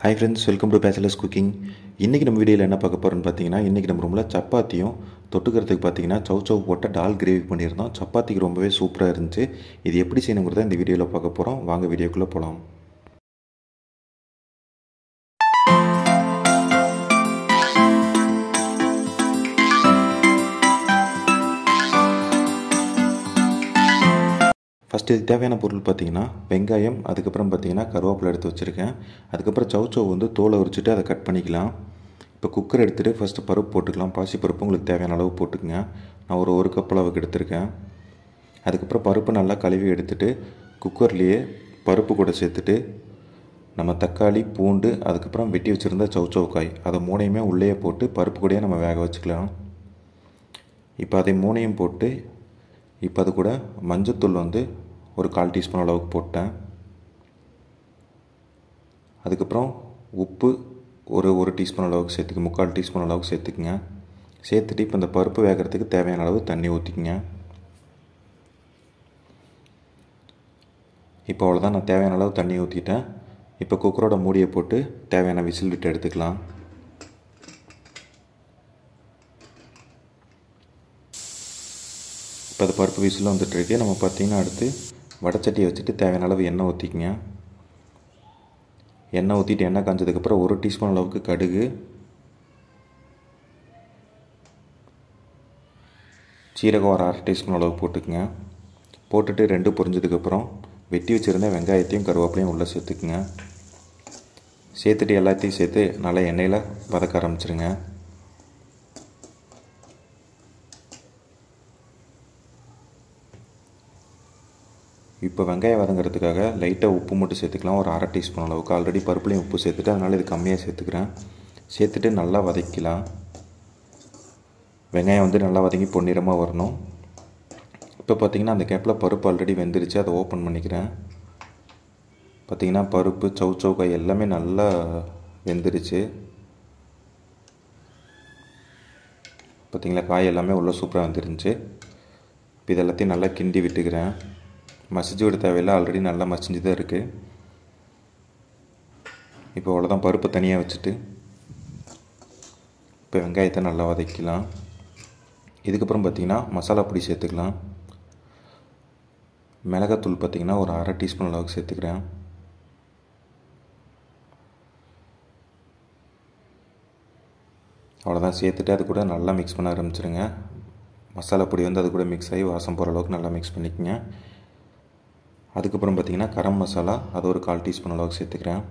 Hi friends welcome to bachelors cooking இன்றைக்கி நம்ம வீடியோவில் என்ன பார்க்க போகிறோன்னு பார்த்தீங்கன்னா இன்றைக்கி நம்ம ரூமில் சப்பாத்தியும் தொட்டுக்கிறதுக்கு பார்த்தீங்கன்னா சவு சவு போட்ட டால் கிரேவி பண்ணியிருந்தோம். சப்பாத்திக்கு ரொம்பவே சூப்பராக இருந்துச்சு. இது எப்படி செய்யணுங்கிறத இந்த வீடியோவில் பார்க்க போகிறோம் வாங்க வீடியோக்குள்ளே போகலாம் ஃபஸ்ட்டு இதுக்கு தேவையான பொருள் பார்த்தீங்கன்னா வெங்காயம் அதுக்கப்புறம் பார்த்தீங்கன்னா கருவேப்பிலை எடுத்து வச்சுருக்கேன். அதுக்கப்புறம் சௌச்சௌ வந்து தோலை உரிச்சிட்டு அதை கட் பண்ணிக்கலாம். இப்போ குக்கர் எடுத்துகிட்டு ஃபஸ்ட்டு பருப்பு போட்டுக்கலாம். பாசி பருப்பு உங்களுக்கு தேவையான அளவு போட்டுக்கங்க. நான் ஒரு ஒரு கப் அளவுக்கு எடுத்திருக்கேன். அதுக்கப்புறம் பருப்பு நல்லா கழுவி எடுத்துகிட்டு குக்கர்லேயே பருப்பு கூட சேர்த்துட்டு நம்ம தக்காளி பூண்டு அதுக்கப்புறம் வெட்டி வச்சுருந்த சௌச்சௌ காய் அதை மூணையுமே உள்ளேயே போட்டு பருப்பு கூடயே நம்ம வேக வச்சுக்கலாம். இப்போ அதை மூணையும் போட்டு இப்போ அது கூட மஞ்சத்தூள் வந்து ஒரு கால் டீஸ்பூன் அளவுக்கு போட்டேன். அதுக்கப்புறம் உப்பு ஒரு ஒரு டீஸ்பூன் அளவுக்கு சேர்த்துக்க முக்கால் டீஸ்பூன் அளவுக்கு சேர்த்துக்குங்க. சேர்த்துட்டு இப்போ இந்த பருப்பு வேகிறதுக்கு தேவையான அளவு தண்ணி ஊற்றிக்குங்க இப்போ அவ்வளோதான் நான் தேவையான அளவு தண்ணி ஊற்றிட்டேன் இப்போ குக்கரோட மூடியை போட்டு தேவையான விசில் விட்டு எடுத்துக்கலாம். இப்போ அது பருப்பு விசில் வந்துட்டுருக்கு நம்ம பார்த்திங்கன்னா அடுத்து வடச்சட்டியை வச்சுட்டு தேவையான அளவு எண்ணெய் ஊற்றிக்கங்க எண்ணெய் ஊற்றிட்டு எண்ணெய் காஞ்சதுக்கப்புறம் ஒரு டீஸ்பூன் அளவுக்கு கடுகு. சீரகம் ஒரு அரை டீஸ்பூன் அளவு போட்டுக்குங்க. போட்டுட்டு ரெண்டு பொரிஞ்சதுக்கப்புறம் வெட்டி வச்சுருந்த வெங்காயத்தையும் கருவேப்பிலையும் உள்ளே சேர்த்துக்குங்க. சேர்த்துட்டு எல்லாத்தையும் சேர்த்து நல்லா எண்ணெயில் வதக்க ஆரம்பிச்சிருங்க. இப்போ வெங்காயம் வதங்கிறதுக்காக லைட்டாக உப்பு மட்டும் சேர்த்துக்கலாம். ஒரு அரை டீஸ்பூன் அளவுக்கு. ஆல்ரெடி பருப்புலையும் உப்பு சேர்த்துட்டு அதனால் இது கம்மியாக சேர்த்துக்கிறேன். சேர்த்துட்டு நல்லா வதக்கலாம் வெங்காயம் வந்து நல்லா வதங்கி பொன்னிறமாக வரணும். இப்போ பார்த்திங்கன்னா அந்த கேப்பில் பருப்பு ஆல்ரெடி வெந்துருச்சு. அதை ஓப்பன் பண்ணிக்கிறேன். பார்த்திங்கன்னா பருப்பு சவு சவுக்காய் எல்லாமே நல்லா வெந்துருச்சு. பார்த்திங்களா காய் எல்லாமே உள்ளே சூப்பராக வந்துருந்துச்சு. இப்போ இது எல்லாத்தையும் நல்லா கிண்டி விட்டுக்கிறேன். மசிஞ்சு விட தேவையில்லை. ஆல்ரெடி நல்லா மசிஞ்சு தான் இருக்குது இப்போ அவ்வளோதான் பருப்பு தனியாக வச்சுட்டு இப்போ வெங்காயத்தை நல்லா வதக்கிக்கலாம். இதுக்கப்புறம் பார்த்திங்கன்னா மசாலா பொடி சேர்த்துக்கலாம். மிளகாத்தூள் பார்த்திங்கன்னா ஒரு அரை டீஸ்பூன் அளவுக்கு சேர்த்துக்கிறேன். அவ்வளோதான் சேர்த்துட்டு அது கூட நல்லா மிக்ஸ் பண்ண ஆரம்பிச்சிருங்க. மசாலா பொடி வந்து அது கூட மிக்ஸ் ஆகி வாசம் போகிற அளவுக்கு நல்லா மிக்ஸ் பண்ணிக்கோங்க. அதுக்கப்புறம் பார்த்திங்கன்னா கரம் மசாலா அது ஒரு கால் டீஸ்பூன் அளவுக்கு சேர்த்துக்கிறேன்.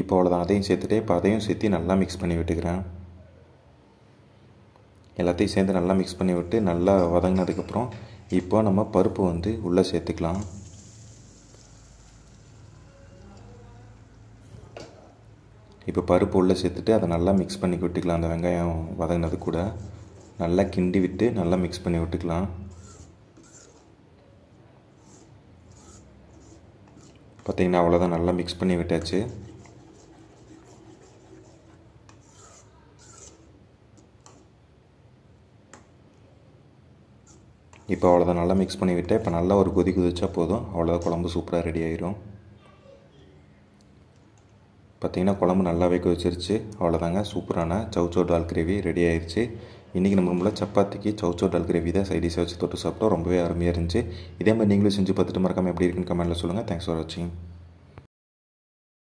இப்போ அவ்வளோதான் அதையும் சேர்த்துட்டு இப்போ அதையும் சேர்த்து நல்லா மிக்ஸ் பண்ணி விட்டுக்கிறேன். எல்லாத்தையும் சேர்ந்து நல்லா மிக்ஸ் பண்ணி விட்டு நல்லா வதங்கினதுக்கப்புறம் இப்போ நம்ம பருப்பு வந்து உள்ளே சேர்த்துக்கலாம். இப்போ பருப்பு உள்ளே சேர்த்துட்டு அதை நல்லா மிக்ஸ் பண்ணி விட்டுக்கலாம். அந்த வெங்காயம் வதங்கினது கூட. நல்லா கிண்டி விட்டு நல்லா மிக்ஸ் பண்ணி விட்டுக்கலாம். பார்த்திங்கன்னா அவ்வளோதான் நல்லா மிக்ஸ் பண்ணி விட்டாச்சு. இப்போ அவ்வளோதான் நல்லா மிக்ஸ் பண்ணி விட்டேன். இப்போ நல்லா ஒரு கொதி குதிச்சா போதும். அவ்வளோதான் குழம்பு சூப்பராக ரெடி ஆயிரும். பார்த்திங்கன்னா குழம்பு நல்லாவே கொதிச்சிருச்சு. அவ்வளோதாங்க சூப்பரான சவுச்சோ டால் கிரேவி ரெடி ஆயிடுச்சு இன்றைக்கி நம்ம ரூமில் சப்பாத்திக்கு சவுச்சோ டால் கிரேவி தான் சைடிஷாக வச்சு தொட்டு சாப்பிட்டோம். ரொம்பவே அருமையாக இருந்துச்சு. இதே மாதிரி நீங்களும் செஞ்சு பார்த்துட்டு மறக்காமல் எப்படி இருக்குன்னு கமெண்ட்டில் சொல்லுங்கள் தேங்க்ஸ் ஃபார் வாட்சிங்